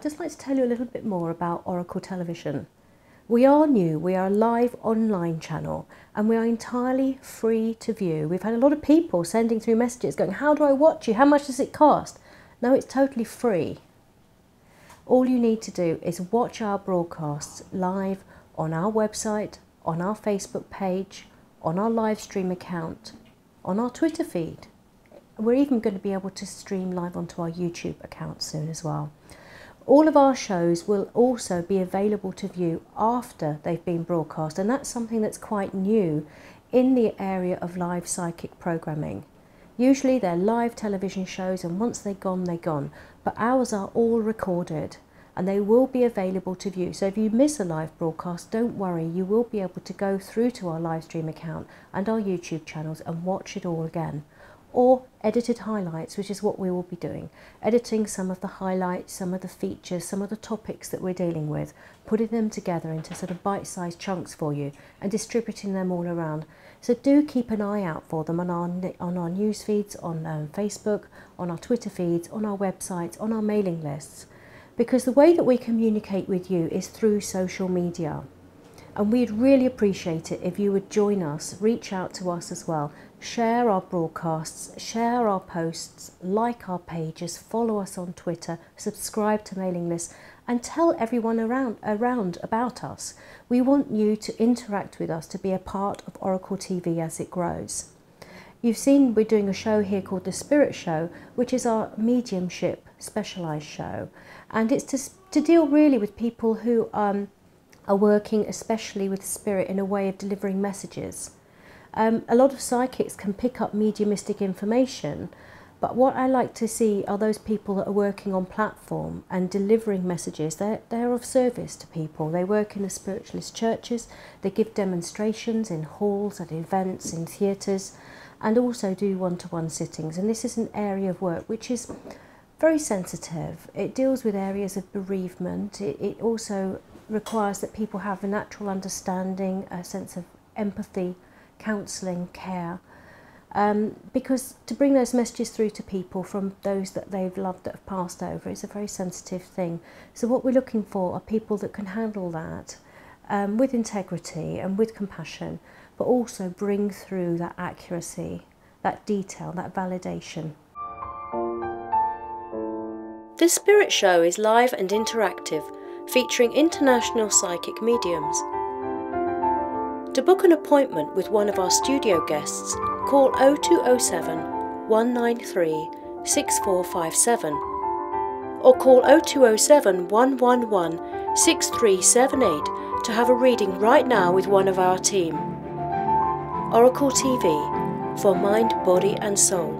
I'd just like to tell you a little bit more about Oracle Television. We are new, we are a live online channel and we are entirely free to view. We've had a lot of people sending through messages going, How do I watch you? How much does it cost? No, it's totally free. All you need to do is watch our broadcasts live on our website, on our Facebook page, on our live stream account, on our Twitter feed. We're even going to be able to stream live onto our YouTube account soon as well. All of our shows will also be available to view after they've been broadcast, and that's something that's quite new in the area of live psychic programming. Usually they're live television shows, and once they're gone, they're gone. But ours are all recorded and they will be available to view. So if you miss a live broadcast, don't worry, you will be able to go through to our live stream account and our YouTube channels and watch it all again or edited highlights, which is what we will be doing. Editing some of the highlights, some of the features, some of the topics that we're dealing with, putting them together into sort of bite-sized chunks for you and distributing them all around. So do keep an eye out for them on our, on our news feeds, on um, Facebook, on our Twitter feeds, on our websites, on our mailing lists. Because the way that we communicate with you is through social media. And we'd really appreciate it if you would join us, reach out to us as well, share our broadcasts, share our posts, like our pages, follow us on Twitter, subscribe to mailing lists, and tell everyone around, around about us. We want you to interact with us, to be a part of Oracle TV as it grows. You've seen we're doing a show here called The Spirit Show, which is our mediumship specialised show. And it's to, to deal really with people who um, are working especially with spirit in a way of delivering messages. Um, a lot of psychics can pick up mediumistic information, but what I like to see are those people that are working on platform and delivering messages. They're, they're of service to people. They work in the spiritualist churches, they give demonstrations in halls, at events, in theatres, and also do one to one sittings. And this is an area of work which is very sensitive. It deals with areas of bereavement. It, it also requires that people have a natural understanding, a sense of empathy counselling, care. Um, because to bring those messages through to people from those that they've loved that have passed over is a very sensitive thing. So what we're looking for are people that can handle that um, with integrity and with compassion, but also bring through that accuracy, that detail, that validation. The Spirit Show is live and interactive featuring international psychic mediums. To book an appointment with one of our studio guests, call 0207 193 6457 or call 0207 111 6378 to have a reading right now with one of our team. Oracle TV for mind, body, and soul.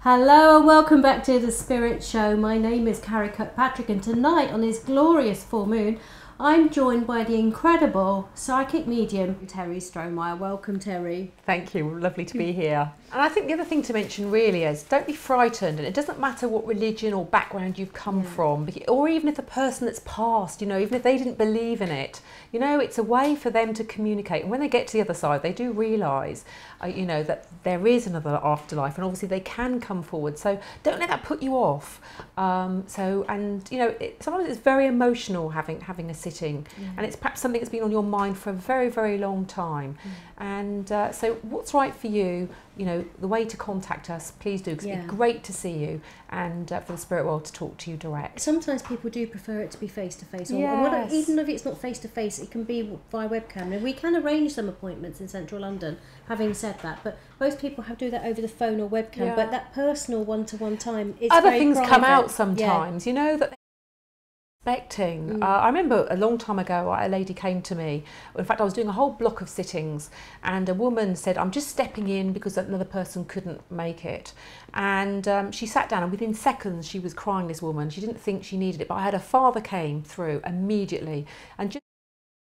Hello and welcome back to the Spirit Show. My name is Carrie Kirkpatrick, and tonight on this glorious full moon, I'm joined by the incredible psychic medium Terri Stromeyer. Welcome, Terri. Thank you. Lovely to be here. And I think the other thing to mention really is don't be frightened, and it doesn't matter what religion or background you've come yeah. from, or even if the person that's passed, you know, even if they didn't believe in it, you know, it's a way for them to communicate. And when they get to the other side, they do realise, uh, you know, that there is another afterlife, and obviously they can come forward. So don't let that put you off. Um, so, and you know, it, sometimes it's very emotional having having a sitting, mm. and it's perhaps something that's been on your mind for a very, very long time. Mm. And uh, so, what's right for you? You know, the way to contact us, please do, because yeah. it'd be great to see you and uh, for the spirit world to talk to you direct. Sometimes people do prefer it to be face to face, or even if it's not face to face, it can be via webcam. And we can arrange some appointments in central London. Having said that, but most people have do that over the phone or webcam. Yeah. But that personal one to one time, is other things private. come out sometimes. Yeah. You know that expecting. Mm. Uh, I remember a long time ago, a lady came to me. In fact, I was doing a whole block of sittings, and a woman said, I'm just stepping in because another person couldn't make it. And um, she sat down, and within seconds, she was crying, this woman. She didn't think she needed it, but I had her father came through immediately and just,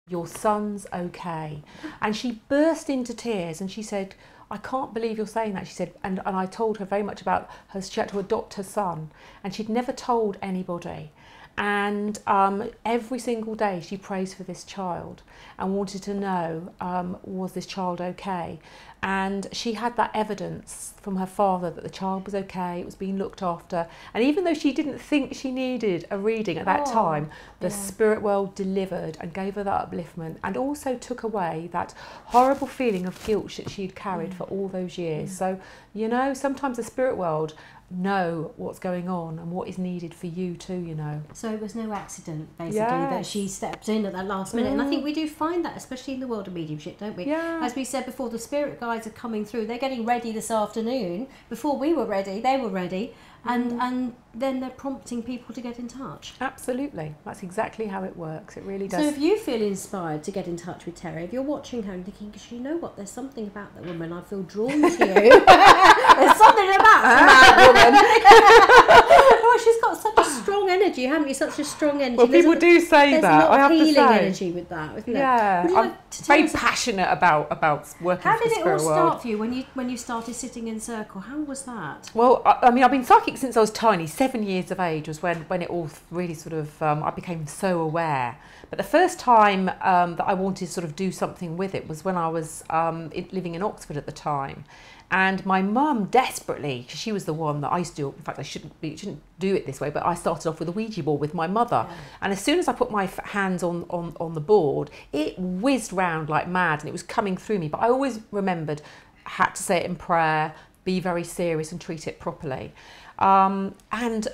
Your son's okay. And she burst into tears and she said, I can't believe you're saying that. She said, and, and I told her very much about her, she had to adopt her son, and she'd never told anybody. And um, every single day she prays for this child and wanted to know um, was this child okay? And she had that evidence from her father that the child was okay, it was being looked after. And even though she didn't think she needed a reading at that Oh, time, the yeah. spirit world delivered and gave her that upliftment and also took away that horrible feeling of guilt that she'd carried for all those years. So, you know, sometimes the spirit world know what's going on and what is needed for you too, you know. So it was no accident, basically, that she stepped in at that last minute. And I think Mm. we do find that, especially in the world of mediumship, don't we? Yeah. As we said before, the spirit guides are coming through. They're getting ready this afternoon. Before we were ready, they were ready. And, and then they're prompting people to get in touch. Absolutely. That's exactly how it works. It really does. So if you feel inspired to get in touch with Terri, if you're watching her and thinking, "Cause you know what, there's something about that woman, I feel drawn to you. there's something about that woman. she's got such a strong energy, haven't you? Such a strong energy. well, There's people a- do say that. a lot I have of to healing say. energy with that, isn't there? Yeah, you I'm like very passionate about about working How for did it all start world. for you when you when you started sitting in circle? How was that? Well, I, I mean, I've been psychic since I was tiny. Seven years of age was when, when it all really sort of, um, I became so aware. But the first time um, that I wanted to sort of do something with it was when I was um, living in Oxford at the time. And my mum desperately, because she was the one that I used to do, in fact, I shouldn't, be, shouldn't do it this way, but I started off with a Ouija board with my mother. And as soon as I put my f- hands on, on, on the board, it whizzed round like mad and it was coming through me. But I always remembered, had to say it in prayer, be very serious and treat it properly. Um, and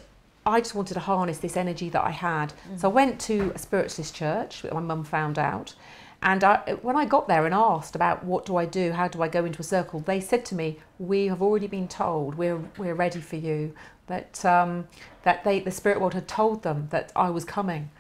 I just wanted to harness this energy that I had. So I went to a spiritualist church that my mum found out. And I, when I got there and asked about what do I do, how do I go into a circle, they said to me, "We have already been told we're we're ready for you." That um, that they the spirit world had told them that I was coming,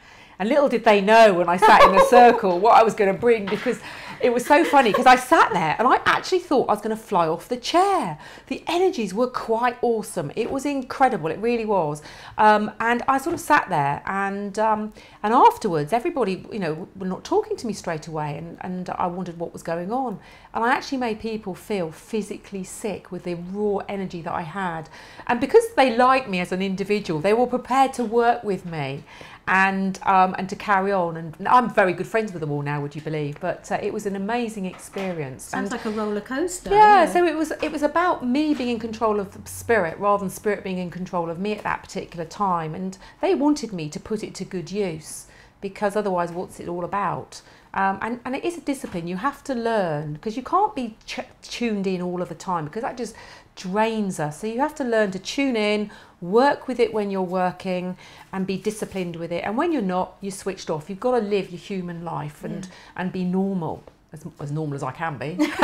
and little did they know when I sat in the circle what I was going to bring because it was so funny because I sat there and I actually thought I was going to fly off the chair. The energies were quite awesome. It was incredible. It really was. Um, and I sort of sat there and um, and afterwards everybody you know were not talking to me straight away and, and I wondered what was going on. And I actually made people feel physically sick with the raw energy that I had. And because they liked me as an individual, they were prepared to work with me and um, and to carry on. And I'm very good friends with them all now, would you believe? But uh, it was an amazing experience. Sounds and like a roller coaster. yeah, so it was it was about me being in control of the spirit rather than spirit being in control of me at that particular time. And they wanted me to put it to good use because otherwise, what's it all about? Um, and, and it is a discipline you have to learn because you can't be ch- tuned in all of the time because that just drains us. So you have to learn to tune in, work with it when you're working, and be disciplined with it. And when you're not, you're switched off. You've got to live your human life and, and be normal, as, as normal as I can be.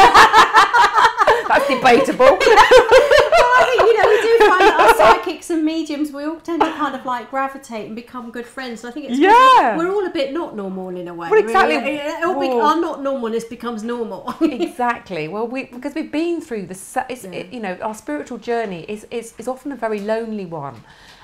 That's debatable. You know, we do find that our psychics and mediums, we all tend to kind of like gravitate and become good friends. So I think it's Yeah. we're all a bit not normal in a way. Well, exactly. Really. Be- our not normalness becomes normal. exactly. Well, we because we've been through the, it's, Yeah. it, you know, our spiritual journey is, is is often a very lonely one.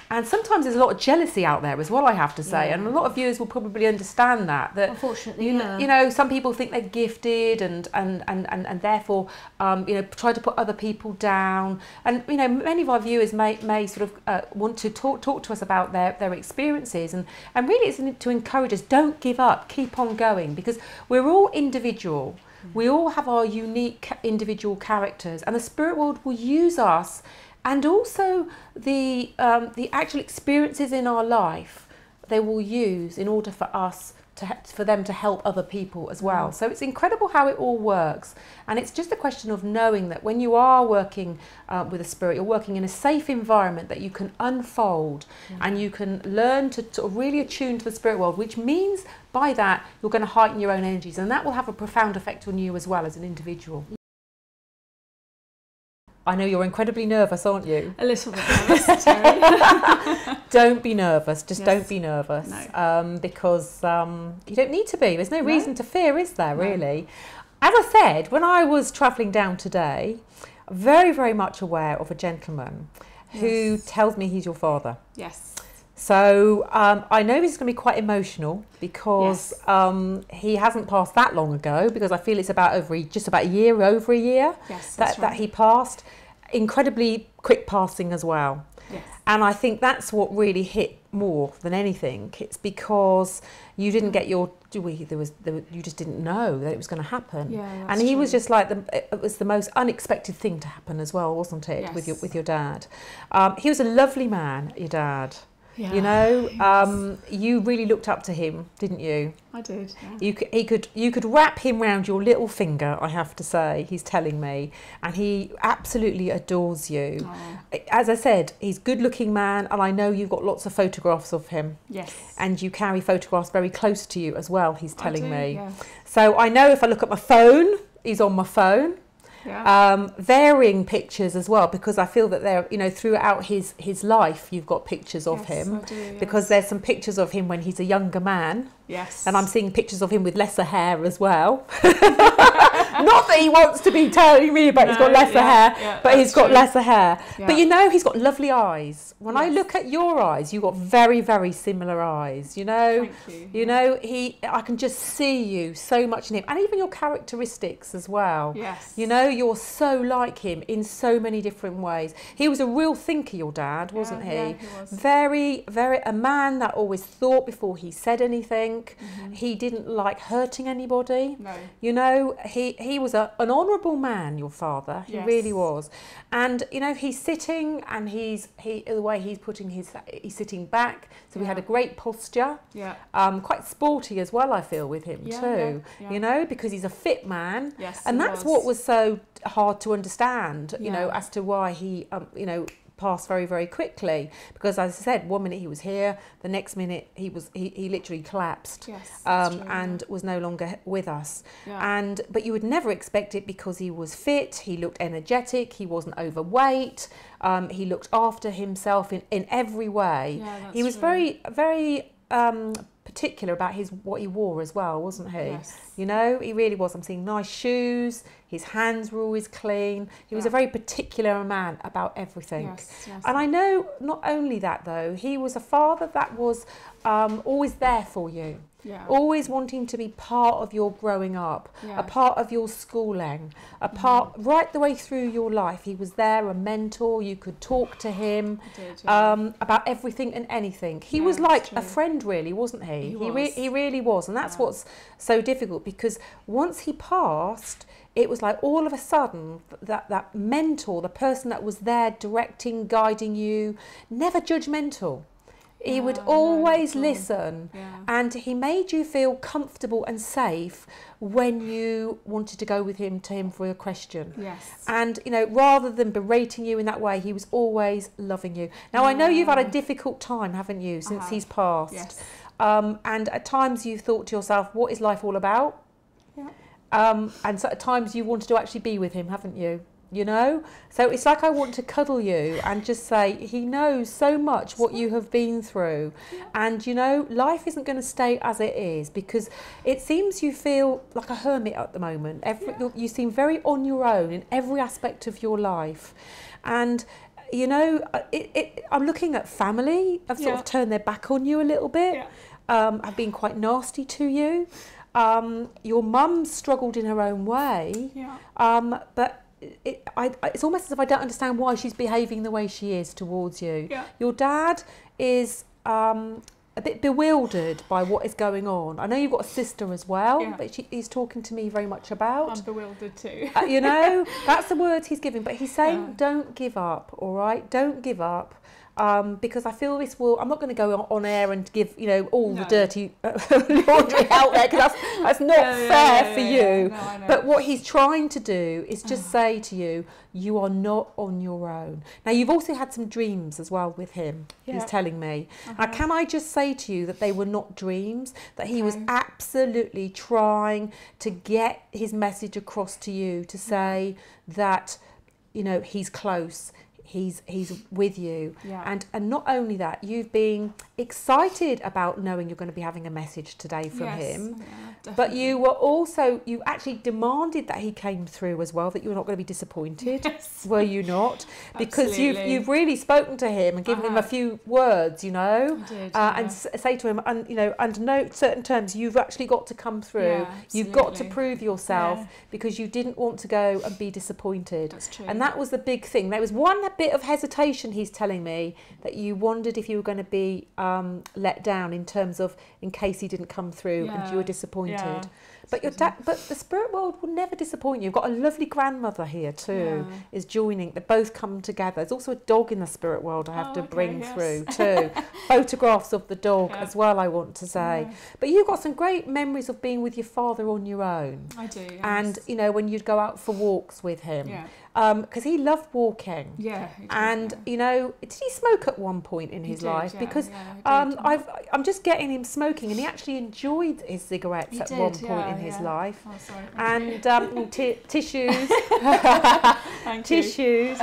And sometimes there's a lot of jealousy out there as well, I have to say. And a lot of viewers will probably understand that. That Unfortunately, you, yeah. know, you know, some people think they're gifted and and, and, and, and therefore, um, you know, try to put other people down. And, you know, many of our viewers may, may sort of uh, want to talk, talk to us about their, their experiences. And, and really it's to encourage us, don't give up, keep on going because we're all individual. We all have our unique individual characters, and the spirit world will use us, and also the um, the actual experiences in our life they will use in order for us to for them to help other people as well. So it's incredible how it all works, and it's just a question of knowing that when you are working uh, with a spirit, you're working in a safe environment that you can unfold and you can learn to, to really attune to the spirit world, which means by that you're going to heighten your own energies, and that will have a profound effect on you as well as an individual. I know you're incredibly nervous, aren't you? A little bit nervous, don't be nervous. Just Yes. don't be nervous. No. Um, because um, you don't need to be. There's no, No. reason to fear, is there, No. really? As I said, when I was travelling down today, very, very much aware of a gentleman who tells me he's your father. yes. So um, I know this is going to be quite emotional because um, he hasn't passed that long ago because I feel it's about over just about a year over a year Yes. that, That's that he passed. incredibly quick passing as well. Yes. And I think that's what really hit more than anything. It's because you didn't get your there was there, you just didn't know that it was going to happen. Yeah, and he was just like the it was the most unexpected thing to happen as well, wasn't it? With your with your dad. Um, he was a lovely man, your dad. Yeah. You know, um, you really looked up to him, didn't you? I did. Yeah. You could, he could you could wrap him round your little finger. I have to say, he's telling me, and he absolutely adores you. As I said, he's a good-looking man, and I know you've got lots of photographs of him, yes. and you carry photographs very close to you as well. He's telling do, me. Yeah. So I know if I look at my phone, he's on my phone. Yeah. Um, varying pictures as well, because I feel that they're you know throughout his his life, you've got pictures of Yes, him. Do, yes. Because there's some pictures of him when he's a younger man, yes. and I'm seeing pictures of him with lesser hair as well. Not that he wants to be telling me about he's got lesser yeah, hair, yeah, but he's got true. lesser hair. Yeah. But you know, he's got lovely eyes. When I look at your eyes, you've got very, very similar eyes. You know, Thank you. you know, he. I can just see you so much in him, and even your characteristics as well. Yes. You know, you're so like him in so many different ways. He was a real thinker, your dad, wasn't he? Yeah, he was. Very, very, a man that always thought before he said anything. Mhm. He didn't like hurting anybody. No. You know, he, he was a, an honourable man, your father. He Yes. really was. And, you know, he's sitting and he's, he, the way he's putting his, he's sitting back. So we had a great posture. Yeah. Um, quite sporty as well, I feel, with him Yeah, too. yeah, yeah. You know, because he's a fit man. Yes. And that's what was so hard to understand, you know, as to why he, um, you know, passed very, very quickly. Because as I said, one minute he was here, the next minute he was, he, he literally collapsed. Yes. Um, true, and was no longer with us, yeah. and but you would never expect it because he was fit, he looked energetic, he wasn't overweight, um, he looked after himself in, in every way. yeah, he was true. very, very um, particular about his what he wore as well, wasn't he? Yes. You know, he really was. I'm seeing nice shoes. His hands were always clean. He was a very particular man about everything. Yes. Yes. And I know not only that though, he was a father that was um, always there for you, yeah. always wanting to be part of your growing up, yeah. a part of your schooling, a part right the way through your life. He was there, a mentor. You could talk to him did, yeah. um, about everything and anything. He was like a friend, really, wasn't he? He He, re- he really was, and that's what's so difficult because once he passed, it was like all of a sudden that that mentor, the person that was there directing, guiding you, never judgmental. He would Yeah, always all. listen. yeah. And he made you feel comfortable and safe when you wanted to go with him to him for a question. Yes. And you know, rather than berating you in that way, he was always loving you. Now I know you've had a difficult time, haven't you, since have. he's passed? Yes. Um, and at times you've thought to yourself, "What is life all about?" Yeah. Um, and so at times you wanted to actually be with him, haven't you? You know, so it's like I want to cuddle you and just say he knows so much what you have been through, and you know life isn't going to stay as it is because it seems you feel like a hermit at the moment. Every, Yeah. you seem very on your own in every aspect of your life, and you know uh, it, it, I'm looking at family. I've sort Yeah. of turned their back on you a little bit Yeah. um, have been quite nasty to you. Um, your mum struggled in her own way, Yeah. um, but it, I, it's almost as if I don't understand why she's behaving the way she is towards you. Yeah. Your dad is um, a bit bewildered by what is going on. I know you've got a sister as well, Yeah. but she, he's talking to me very much about. I'm bewildered too. Uh, you know, that's the words he's giving. But he's saying, Yeah. don't give up, all right? Don't give up. Um, because I feel this will. I'm not going to go on, air and give you know all the dirty laundry out there because that's that's not Yeah, fair yeah, for you. No, But what he's trying to do is just say to you, you are not on your own. Now you've also had some dreams as well with him. He's telling me. Now Uh-huh. can I just say to you that they were not dreams? That he was absolutely trying to get his message across to you to say that you know he's close he's he's with you. Yeah. and and not only that you've been excited about knowing you're going to be having a message today from Yes, him. Yeah, but you were also you actually demanded that he came through as well that you were not going to be disappointed. Yes. were you not? Because you've you've really spoken to him and given him a few words you know? Did, uh, yeah. and s- say to him and you know under no certain terms you've actually got to come through. You've got to prove yourself because you didn't want to go and be disappointed. That's true. and that was the big thing. There was one bit of hesitation, he's telling me, that you wondered if you were going to be um, let down in terms of in case he didn't come through and you were disappointed. yeah. But your dad, but the spirit world will never disappoint you. You've got a lovely grandmother here too, Yeah. is joining. They both come together. There's also a dog in the spirit world I have Oh, to okay, bring yes. through too. Photographs of the dog Yeah. as well. I want to say. Yeah, But you've got some great memories of being with your father on your own. I do. Yes. And you know when you'd go out for walks with him, because he loved walking. yeah. did, And yeah. you know, did he smoke at one point in his did, life? yeah, because yeah, um. I've I'm just getting him smoking, and he actually enjoyed his cigarettes He at did, one point in his life. Oh, sorry. And um, t- tissues, tissues.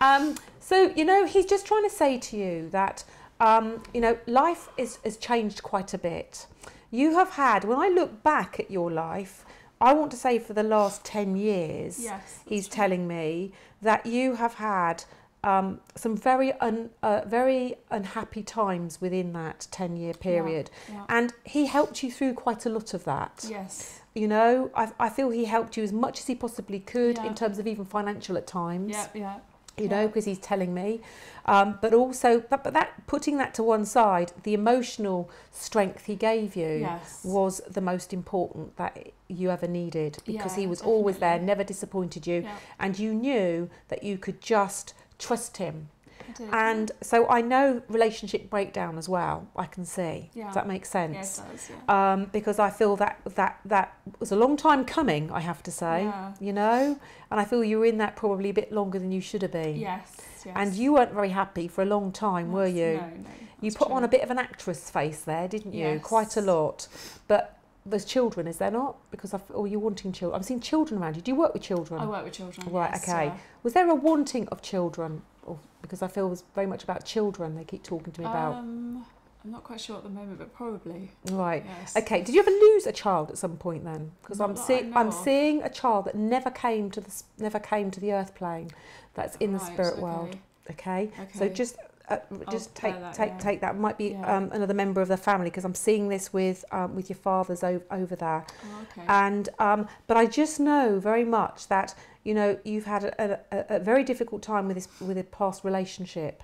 Um, so you know, he's just trying to say to you that um, you know life is has changed quite a bit. You have had, when I look back at your life, I want to say for the last ten years, Yes. he's true. telling me that you have had um, some very un, uh, very unhappy times within that 10 year period Yeah. and he helped you through quite a lot of that Yes. you know I, I feel he helped you as much as he possibly could Yeah. in terms of even financial at times Yeah. Yeah. You Yeah. know because he's telling me um, but also but, but that putting that to one side the emotional strength he gave you Yes. was the most important that you ever needed because he Yeah, was always there never disappointed you Yeah. and you knew that you could just trust him. Did. And so I know relationship breakdown as well. I can see. Yeah. Does that make yeah, sense? it does. Yeah. Um, because I feel that that that was a long time coming. I have to say. Yeah. You know, and I feel you were in that probably a bit longer than you should have been. Yes. Yes. And you weren't very happy for a long time, were you? No. No. you put true. on a bit of an actress face there, didn't you? Yes. Quite a lot. But there's children, is there not? Because I've, or you're wanting children. I'm seeing children around you. Do you work with children? I work with children. Right, yes, okay. yeah. Was there a wanting of children? Or, because I feel it was very much about children they keep talking to me about. Um, I'm not quite sure at the moment, but probably. right. Yes. Okay. Did you ever lose a child at some point then? Because I'm seeing I'm of. seeing a child that never came to the never came to the earth plane. That's in the spirit okay. world. Okay. okay. So just uh, just take that, take yeah. take that. Might be Yeah. um, another member of the family because I'm seeing this with um, with your father's over, over there. Oh, okay. And um, but I just know very much that you know you've had a, a, a very difficult time with this with a past relationship,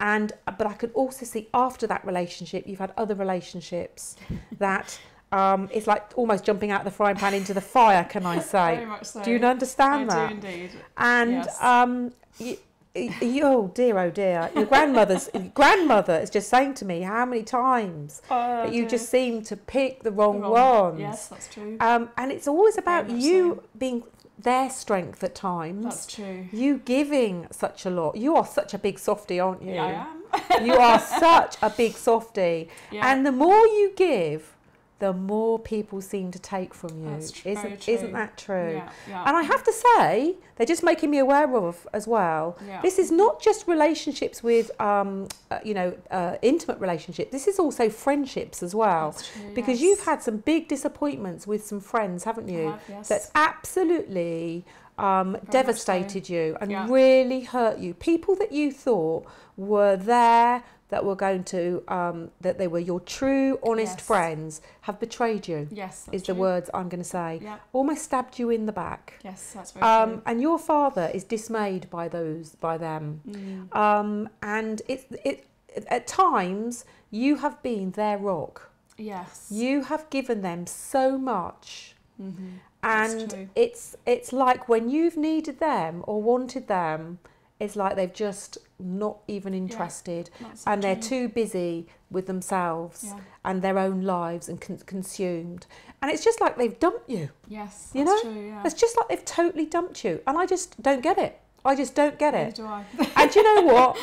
and but I could also see after that relationship you've had other relationships that um, it's like almost jumping out of the frying pan into the fire. Can I say? Very much so. Do you understand I that? do indeed. And Yes. um, you, oh dear, oh dear, your grandmother's grandmother is just saying to me how many times Oh, that you dear. just seem to pick the wrong, Wrong. ones. Yes, that's true. Um, and it's always about you being their strength at times. That's true. you giving such a lot. You are such a big softie, aren't you? Yeah, I am. you are such a big softie. Yeah. And the more you give, the more people seem to take from you. Isn't isn't that true? Yeah, yeah. And I have to say, they're just making me aware of as well. Yeah. This is not just relationships with, um, uh, you know, uh, intimate relationships. This is also friendships as well. True, Because yes. you've had some big disappointments with some friends, haven't you? have, yes. That's absolutely um, much so. devastated you and really hurt you. People that you thought were there, that were going to, um, that they were your true, honest Yes. friends, have betrayed you. yes, that's is the words I'm going to say. Yeah. Almost stabbed you in the back. Yes, that's very Um, true. and your father is dismayed by those, by them. Mm. Um, and it, it, at times, you have been their rock. Yes. You have given them so much. Mm-hmm. And it's it's like when you've needed them or wanted them, it's like they've just not even interested, so and they're too busy with themselves Yeah. and their own lives and con- consumed. And it's just like they've dumped you. Yes, you that's know, true. Yeah. It's just like they've totally dumped you, and I just don't get it. I just don't get Neither it. do I. And you know what?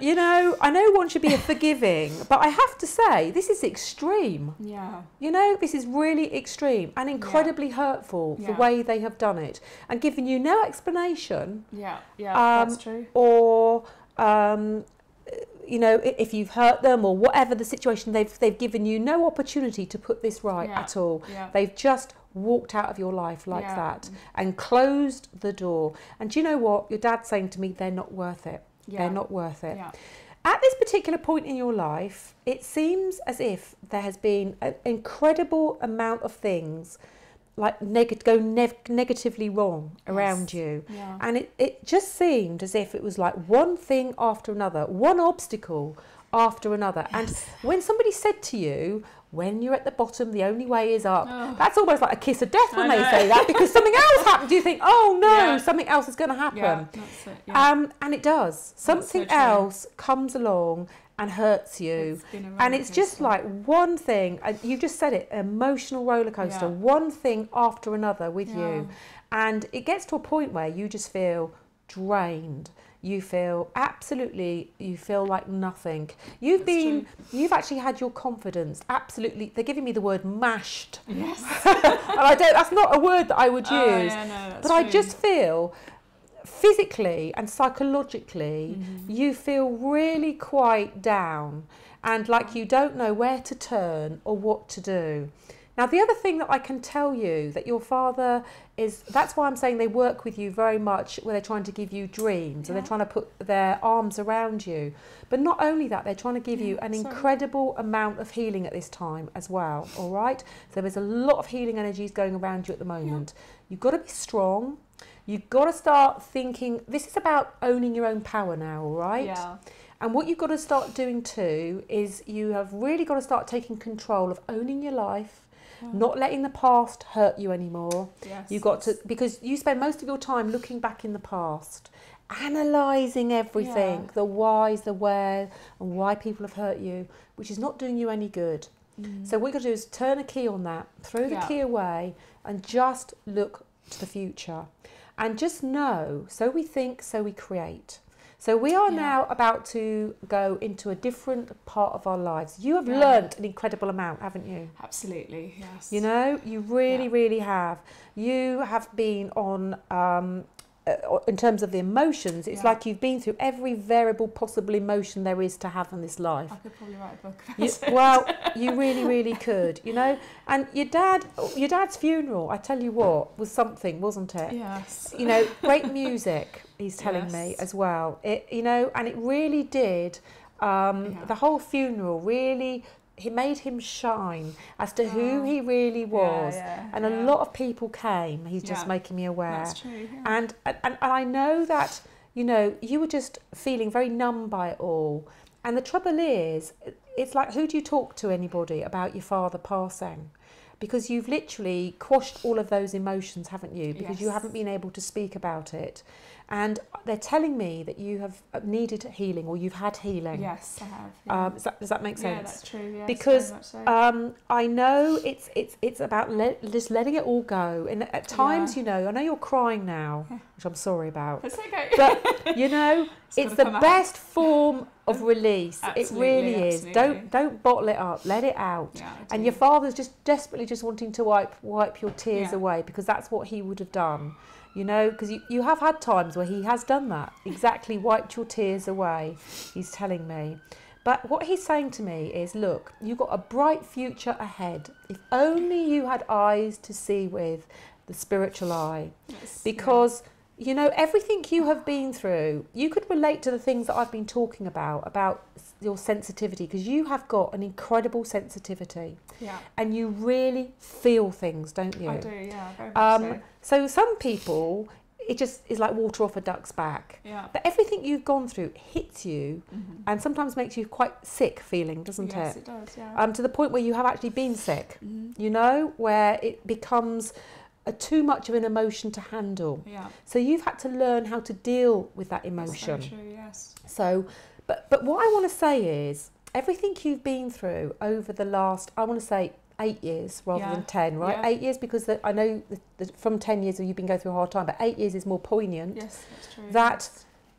you know, I know one should be a forgiving, but I have to say, this is extreme. Yeah. You know, this is really extreme and incredibly hurtful the way they have done it and given you no explanation Yeah. Yeah. Um, that's true. or um, you know if you've hurt them or whatever the situation they've they've given you no opportunity to put this right Yeah. at all Yeah. they've just walked out of your life like Yeah. that and closed the door and do you know what your dad's saying to me they're not worth it Yeah. they're not worth it Yeah. at this particular point in your life it seems as if there has been an incredible amount of things like neg- go neg- negatively wrong around Yes. you Yeah. and it, it just seemed as if it was like one thing after another, one obstacle after another. And when somebody said to you, when you're at the bottom, the only way is up, Oh. that's almost like a kiss of death when they say that because something else happens. You think, oh no, Yeah. something else is going to happen. Yeah. That's it. Yeah. Um, and it does. Something so else comes along and hurts you. It's And it's just like one thing, you've just said it, emotional roller coaster, one thing after another with you. And it gets to a point where you just feel drained. You feel absolutely, you feel like nothing. You've That's been, you've actually had your confidence absolutely, they're giving me the word mashed. Yes. and I don't, that's not a word that I would use. Oh, yeah, no, but I just feel physically and psychologically, Mhm. you feel really quite down and like you don't know where to turn or what to do. Now, the other thing that I can tell you that your father is that's why I'm saying they work with you very much where they're trying to give you dreams and they're trying to put their arms around you. But not only that, they're trying to give you an sorry. incredible amount of healing at this time as well. All right? So there's a lot of healing energies going around you at the moment. You've got to be strong. You've got to start thinking this is about owning your own power now, all right? Yeah. And what you've got to start doing too is you have really got to start taking control of owning your life, Yeah. not letting the past hurt you anymore. Yes. You've got to because you spend most of your time looking back in the past, analysing everything, Yeah. the whys, the where, and why people have hurt you, which is not doing you any good. Mm. So what you've got to do is turn a key on that, throw the Yeah. key away, and just look to the future. And just know, so we think, so we create. So we are Yeah. now about to go into a different part of our lives. You have Yeah. learnt an incredible amount, haven't you? Absolutely. Yes. You know, you really, Yeah. really have. You have been on, um, uh, in terms of the emotions, it's Yeah. like you've been through every variable possible emotion there is to have in this life. I could probably write a book about You, it. well, you really, really could, you know. And your dad, your dad's funeral, I tell you what, was something, wasn't it? Yes. You know, great music. He's telling me as well. It, you know, and it really did. Um, Yeah. The whole funeral really, he made him shine as to who Oh. he really was. Yeah, yeah, And a lot of people came. He's just Yeah. making me aware. That's true. Yeah. And, and and I know that you know you were just feeling very numb by it all. And the trouble is, it's like who do you talk to anybody about your father passing? Because you've literally quashed all of those emotions, haven't you? Because you haven't been able to speak about it. And they're telling me that you have needed healing or you've had healing. yes, I have. Yeah. Um, does, that, does that make sense? yeah, that's true. Yes, Because, so. Um, I know it's it's it's about let, just letting it all go. And at times, Yeah. you know, I know you're crying now, which I'm sorry about. it's okay. But you know, it's, gotta the come out. best form of release. it really is. absolutely. Don't don't bottle it up. Let it out. yeah, And your father's just desperately just wanting to wipe wipe your tears away because that's what he would have done. You know, because you, you have had times where he has done that, exactly wiped your tears away, he's telling me. But what he's saying to me is look, you've got a bright future ahead. If only you had eyes to see with the spiritual eye. Yes, Because, you know, everything you have been through, you could relate to the things that I've been talking about, about your sensitivity, because you have got an incredible sensitivity yeah, and you really feel things, don't you? I do. Yeah, very much Um, so. So some people, it just is like water off a duck's back. Yeah. But everything you've gone through hits you Mhm. and sometimes makes you quite sick feeling, doesn't yes, it? Yes, it does. Yeah. Um, to the point where you have actually been sick, Mhm. you know, where it becomes a too much of an emotion to handle. Yeah. So you've had to learn how to deal with that That's emotion. true. Yes. So, but but what I want to say is everything you've been through over the last, I want to say eight years rather Yeah. than ten, right? Yeah. Eight years because the, I know that that from ten years you've been going through a hard time, but eight years is more poignant. Yes, that's true. That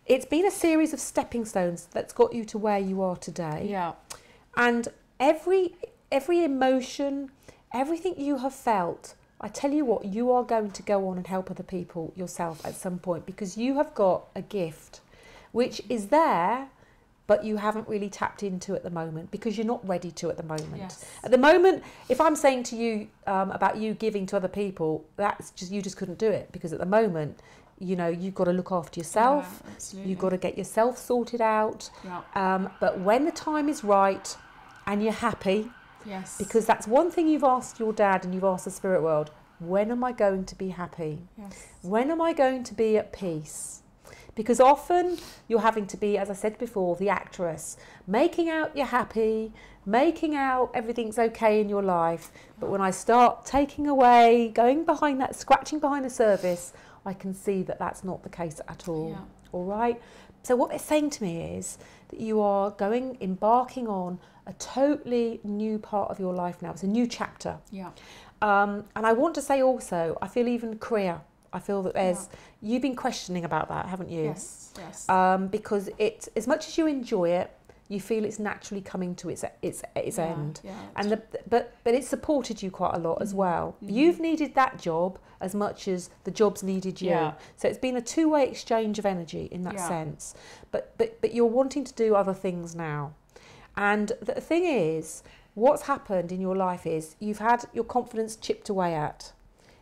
it's been a series of stepping stones that's got you to where you are today. Yeah. And every every emotion, everything you have felt, I tell you what, you are going to go on and help other people yourself at some point because you have got a gift which is there but you haven't really tapped into at the moment because you're not ready to at the moment. Yes. At the moment, if I'm saying to you um, about you giving to other people, that's just you just couldn't do it because at the moment, you know, you've got to look after yourself. Yeah, absolutely. You've got to get yourself sorted out. Yeah. Um, but when the time is right and you're happy, Yes. because that's one thing you've asked your dad and you've asked the spirit world when am I going to be happy? Yes. When am I going to be at peace? Because often you're having to be, as I said before, the actress, making out you're happy, making out everything's okay in your life. But when I start taking away, going behind that, scratching behind the surface, I can see that that's not the case at all. Yeah. All right. So what they're saying to me is that you are going, embarking on a totally new part of your life now. It's a new chapter. Yeah. Um, and I want to say also, I feel even career. I feel that there's you've been questioning about that, haven't you? Yes. Yes. Um, because it, as much as you enjoy it, you feel it's naturally coming to its its its yeah. end. Yeah. And the, but but it supported you quite a lot as Mhm. well. Mhm. You've needed that job as much as the job's needed you. Yeah. So it's been a two way exchange of energy in that Yeah. sense. But but but you're wanting to do other things now. And the thing is, what's happened in your life is you've had your confidence chipped away at,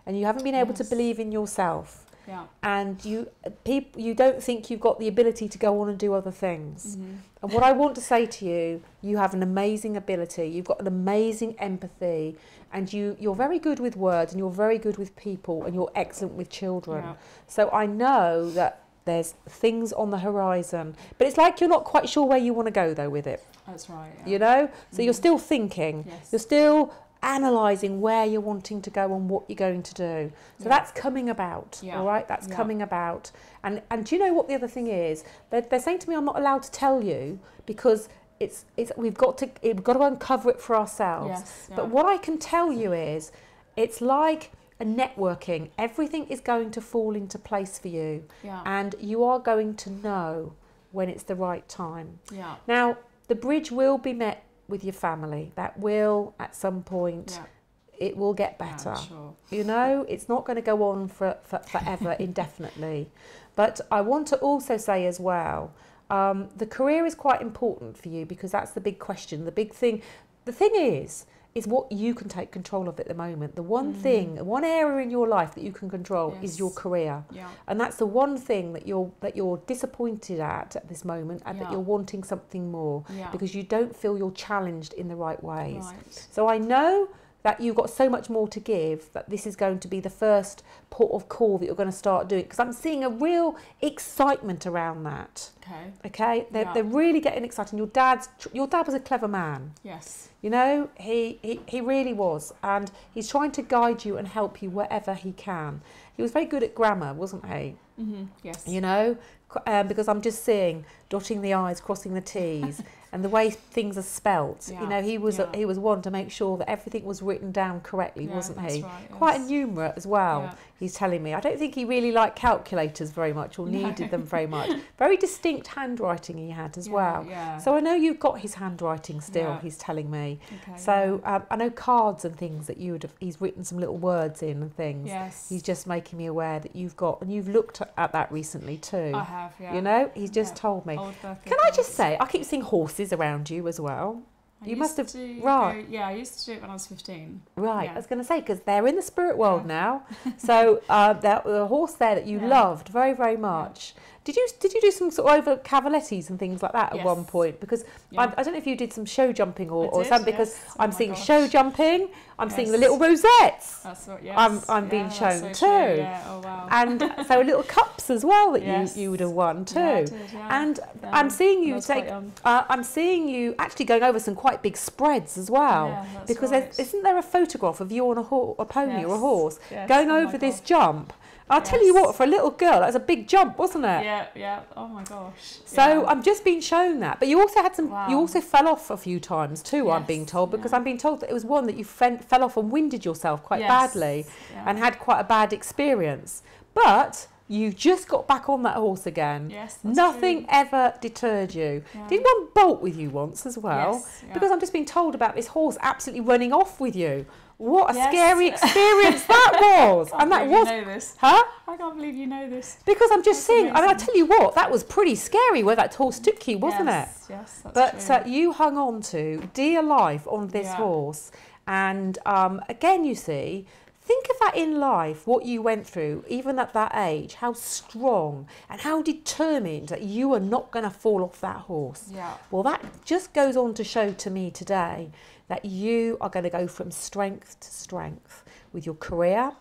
and you haven't been able to believe in yourself yeah. and you people you don't think you've got the ability to go on and do other things. Mhm. And what I want to say to you, you have an amazing ability. You've got an amazing empathy, and you you're very good with words, and you're very good with people, and you're excellent with children. Yeah. So I know that there's things on the horizon, but it's like you're not quite sure where you want to go though with it. That's right. Yeah. You know, so you're Mhm. still thinking. Yes. You're still analysing where you're wanting to go and what you're going to do. So Yeah. that's coming about. Yeah. All right, that's Yeah. coming about. And and do you know what the other thing is? They're, they're saying to me, I'm not allowed to tell you because it's it's we've got to we've got to uncover it for ourselves. Yes. But what I can tell you is, it's like a networking. Everything is going to fall into place for you, yeah. and you are going to know when it's the right time. yeah. Now, the bridge will be met with your family. That will, at some point, Yeah. it will get better. I'm sure. You know, it's not going to go on for, for forever, indefinitely. But I want to also say as well, um, the career is quite important for you because that's the big question. The big thing, the thing is, is what you can take control of at the moment. The one Mhm. thing, one area in your life that you can control is your career Yeah. and that's the one thing that you're that you're disappointed at at this moment and that you're wanting something more Yeah. because you don't feel you're challenged in the right ways Right. so i know that you've got so much more to give that this is going to be the first port of call that you're going to start doing because i'm seeing a real excitement around that Okay. okay they're, Yeah. they're really getting excited your dad's your dad was a clever man Yes. you know, he, he, he really was. And he's trying to guide you and help you wherever he can. He was very good at grammar, wasn't he? Mm-hmm. Yes. You know, um, because I'm just seeing dotting the I's, crossing the T's, and the way things are spelt. Yeah, You know, he was yeah. he was one to make sure that everything was written down correctly, Yeah, wasn't he? Right, Quite a yes. numerate as well. He's telling me. I don't think he really liked calculators very much or No. needed them very much. Very distinct handwriting he had as well. Yeah. So I know you've got his handwriting still. He's telling me. okay, So um, I know cards and things that you would have. He's written some little words in and things. yes. He's just making me aware that you've got, and you've looked at that recently too. I have. Yeah. You know, he's just told me. Can I just say, I keep seeing horses around you as well. I you must have- to right. yeah, I used to do it when I was 15. Right, Yeah. I was going to say because they're in the spirit world Yeah. now. So uh, that the horse there that you Yeah. loved very very much. Did you did you do some sort of over cavalettis and things like that at one point? Because Yeah. I, I don't know if you did some show jumping or, I or did, something. Because. Oh I'm seeing gosh. show jumping. I'm seeing the little rosettes. That's what, yes. I'm- I'm yeah, being shown so too. Yeah. Oh wow. and so little cups as well that Yes. you, you would have won too. Yeah, did. And. I'm seeing you take. Uh, I'm seeing you actually going over some quite big spreads as well. Because right. isn't there a photograph of you on a, ho- a pony or a horse Yes. going Oh over this jump? I'll tell you what, for a little girl, that was a big jump, wasn't it? Yeah, yeah. Oh my gosh. So yeah. I'm just being shown that, but you also had some. You also fell off a few times too. I'm being told because yeah. I'm being told that it was one that you fell off and winded yourself quite Yes, badly yeah. and had quite a bad experience. But you just got back on that horse again. Yes. Nothing True. ever deterred you. Yeah. Did one bolt with you once as well? Yes, yeah. Because I'm just being told about this horse absolutely running off with you. What a Yes. scary experience that was. I can't and that was, You know this. huh? I can't believe you know this. Because I'm just That's seeing, and I amazing. tell you what, that was pretty scary where that horse took you, wasn't it? yes, Yes. That's But true. uh, you hung on to dear life on this Yeah. horse. And um, again, you see, think of that in life, what you went through, even at that age, how strong and how determined that you are not going to fall off that horse. yeah. Well, that just goes on to show to me today that you are going to go from strength to strength with your career.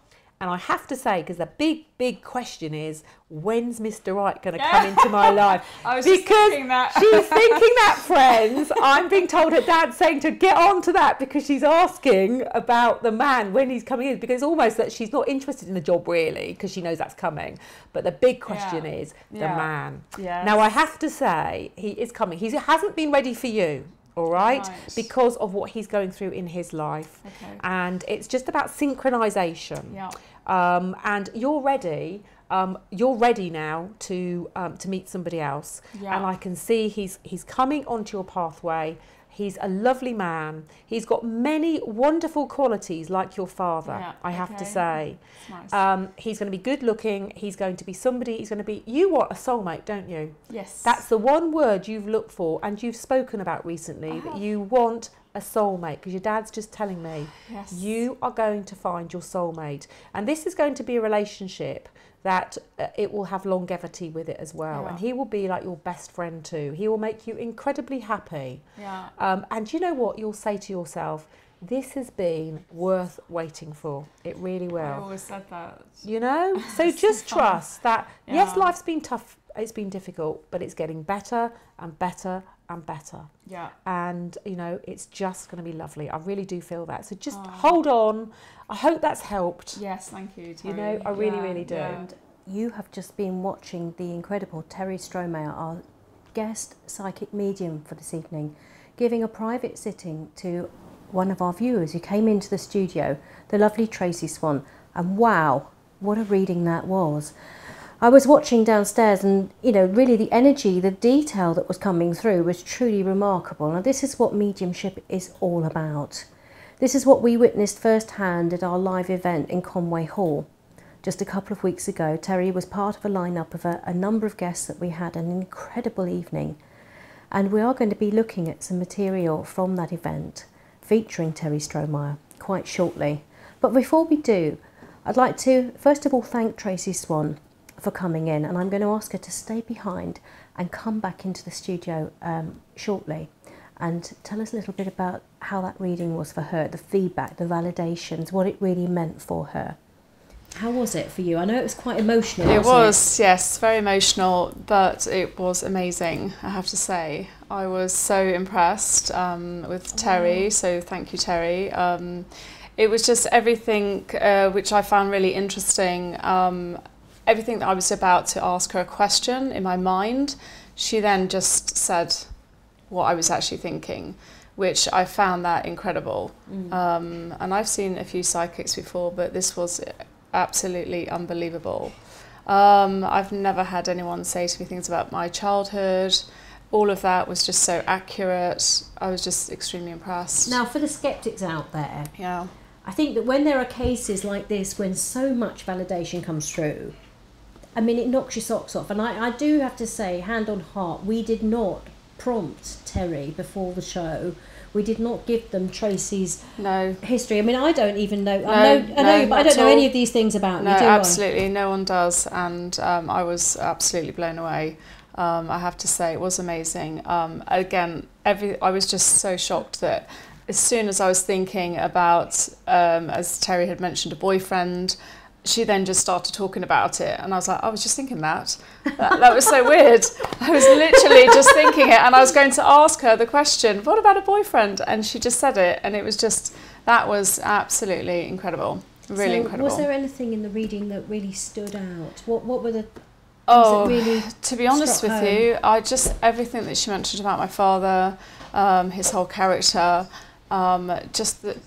And I have to say, because the big, big question is, when's Mr. Right going to come into my life? I was just Because thinking that. She's thinking that, friends. I'm being told her dad's saying to get on to that because she's asking about the man when he's coming in. Because it's almost that she's not interested in the job really because she knows that's coming. But the big question Yeah. is the Yeah. man. Yes. Now I have to say he is coming. He hasn't been ready for you, all right? Right. Because of what he's going through in his life, Okay. and it's just about synchronization. Yeah. Um, and you're ready. Um, you're ready now to um, to meet somebody else, Yeah. and I can see he's he's coming onto your pathway. He's a lovely man. He's got many wonderful qualities, like your father. Yeah, I have to say. Nice. Um, he's going to be good looking. He's going to be somebody. He's going to be. You want a soulmate, don't you? yes. That's the one word you've looked for and you've spoken about recently that you want a soulmate because your dad's just telling me yes. you are going to find your soulmate and this is going to be a relationship that uh, it will have longevity with it as well Yeah. and he will be like your best friend too he will make you incredibly happy Yeah. um, and you know what you'll say to yourself this has been worth waiting for it really will. I always said that. you know so just trust that yes life's been tough it's been difficult but it's getting better and better and better Yeah. and you know it's just going to be lovely i really do feel that so just Oh. hold on i hope that's helped Yes. Thank you. You know, I really, Yeah, really do. yeah. And you have just been watching the incredible Terri Stromeyer, our guest psychic medium for this evening, giving a private sitting to one of our viewers who came into the studio, the lovely Tracy Swan. And wow, what a reading that was. I was watching downstairs and, you know, really the energy, the detail that was coming through was truly remarkable. Now, this is what mediumship is all about. This is what we witnessed firsthand at our live event in Conway Hall. Just a couple of weeks ago, Terri was part of a lineup of a, a number of guests that we had an incredible evening. And we are going to be looking at some material from that event featuring Terri Stromeyer quite shortly. But before we do, I'd like to first of all thank Tracy Swan for coming in, and I'm going to ask her to stay behind and come back into the studio um, shortly and tell us a little bit about how that reading was for her, the feedback, the validations, what it really meant for her. How was it for you? I know it was quite emotional. It wasn't was, yes, very emotional, but it was amazing, I have to say. I was so impressed um, with Terri, so thank you, Terri. Um, it was just everything uh, which I found really interesting. Um, everything that I was about to ask her a question in my mind, she then just said what I was actually thinking, which I found that incredible. Mm. Um, and I've seen a few psychics before, but this was absolutely unbelievable. Um, I've never had anyone say to me things about my childhood. All of that was just so accurate. I was just extremely impressed. Now, for the skeptics out there, Yeah. I think that when there are cases like this, when so much validation comes through, I mean, it knocks your socks off. And I, I do have to say, hand on heart, we did not prompt Terri before the show. We did not give them Tracy's No. history. I mean, I don't even know. I No, know, I know, no, but I don't know any of these things about No, you, do absolutely. No one does. And um, I was absolutely blown away. Um, I have to say, it was amazing. Um, again, every I was just so shocked that as soon as I was thinking about, um, as Terri had mentioned, a boyfriend, she then just started talking about it. And I was like, I was just thinking that. That, that was so weird. I was literally just thinking it. And I was going to ask her the question, what about a boyfriend? And she just said it. And it was just, that was absolutely incredible. Really so incredible. Was there anything in the reading that really stood out? What What were the Oh, really? to be honest with you, I just everything that she mentioned about my father, um, his whole character, um, just that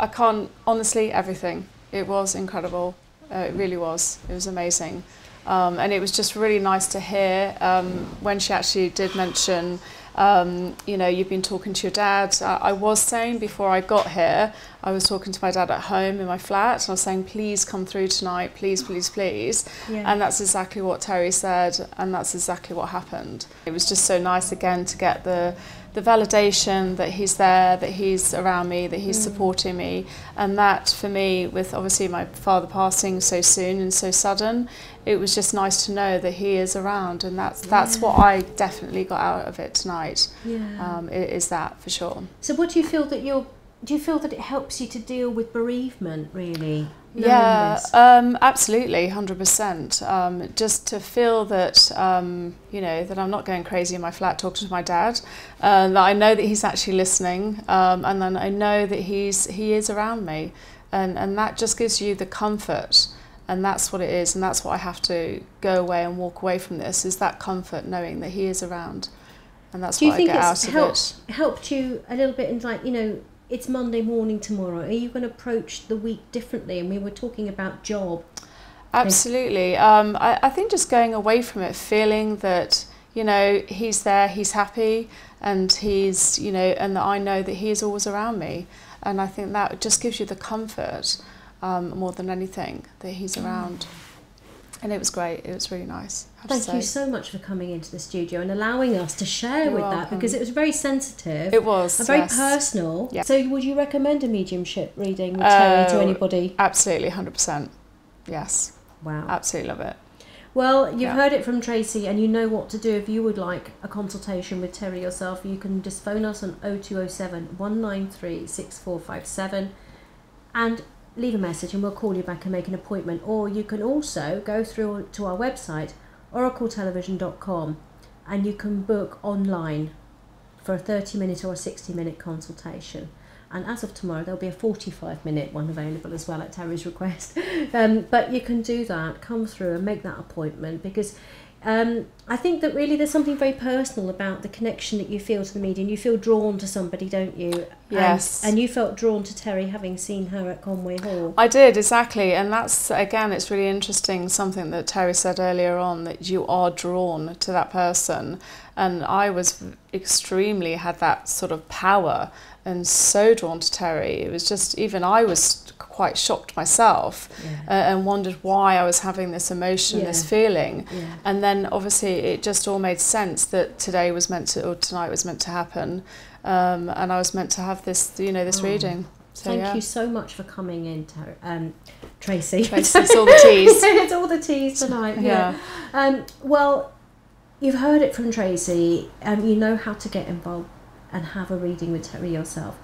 I can't honestly everything. It was incredible. Uh, it really was. It was amazing. Um, and it was just really nice to hear um, when she actually did mention, um, you know, you've been talking to your dad. I, I was saying before I got here, I was talking to my dad at home in my flat, and I was saying, please come through tonight, please, please, please. Yeah. And that's exactly what Terri said, and that's exactly what happened. It was just so nice again to get the the validation that he's there, that he's around me, that he's Mm. supporting me, and that for me, with obviously my father passing so soon and so sudden, it was just nice to know that he is around, and that's that's Yeah. what I definitely got out of it tonight. yeah. Um, is that for sure? so, what do you feel that you're? Do you feel that it helps you to deal with bereavement? Really? Yeah, um, absolutely, hundred percent. Um, just to feel that um, you know that I'm not going crazy in my flat talking to my dad, uh, that I know that he's actually listening, um, and then I know that he's he is around me, and and that just gives you the comfort, and that's what it is, and that's what I have to go away and walk away from this is that comfort knowing that he is around, and that's Do you what I get it's out of helped it. helped you a little bit in like you know it's Monday morning tomorrow. Are you going to approach the week differently? And we were talking about job. Absolutely. Um, I, I think just going away from it, feeling that, you know, he's there, he's happy, and he's, you know, and that I know that he is always around me. And I think that just gives you the comfort um, more than anything that he's Mm. And it was great. It was really nice. I have to Thank you so much for coming into the studio and allowing us to share You're with that because it was very sensitive. It was. and very yes. personal. Yeah. So, would you recommend a mediumship reading with Terri to Oh, anybody? Absolutely, 100%. Yes. Wow. Absolutely love it. Well, you've Yeah. heard it from Tracy, and you know what to do if you would like a consultation with Terri yourself. You can just phone us on 0207 193 6457 and leave a message, and we'll call you back and make an appointment. Or you can also go through to our website, oracletelevision.com, and you can book online for a 30 minute or a 60 minute consultation. And as of tomorrow, there'll be a 45 minute one available as well at Terri's request. Um, but you can do that, come through and make that appointment because um, I think that really there's something very personal about the connection that you feel to the medium. You feel drawn to somebody, don't you? And- Yes. And, you felt drawn to Terri having seen her at Conway Hall. I did exactly, and that's again, it's really interesting. Something that Terri said earlier on that you are drawn to that person, and I was extremely had that sort of power and so drawn to Terri. It was just even I was quite shocked myself uh, and wondered why I was having this emotion, this feeling. yeah. And then obviously it just all made sense that today was meant to, or tonight was meant to happen, um, and I was meant to have this, you know, this Oh. reading. So Thank yeah. you so much for coming in, um, Tracy. Tracy, it's all the teas. it's all the teas tonight. Yeah. Yeah. Um, well, you've heard it from Tracy. Um, you know how to get involved and have a reading with Terri yourself.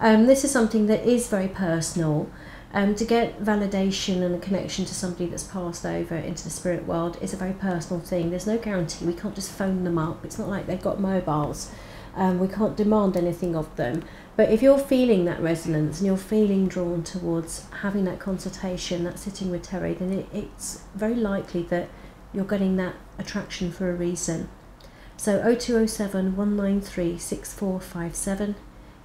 Um, this is something that is very personal. Um, to get validation and a connection to somebody that's passed over into the spirit world is a very personal thing. There's no guarantee. We can't just phone them up. It's not like they've got mobiles. Um, we can't demand anything of them. But if you're feeling that resonance and you're feeling drawn towards having that consultation, that sitting with Terri, then it, it's very likely that you're getting that attraction for a reason. So 0207 193 6457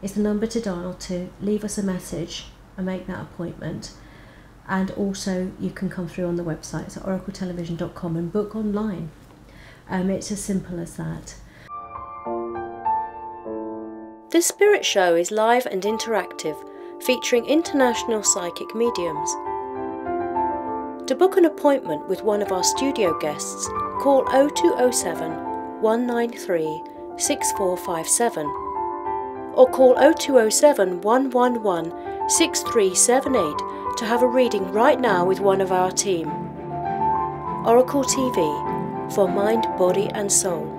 is the number to dial to leave us a message and make that appointment. And also, you can come through on the website, so oracletelevision.com, and book online. Um, it's as simple as that. The Spirit Show is live and interactive, featuring international psychic mediums. To book an appointment with one of our studio guests, call 0207 193 6457 or call 0207 111 6378 to have a reading right now with one of our team. Oracle TV for mind, body, and soul.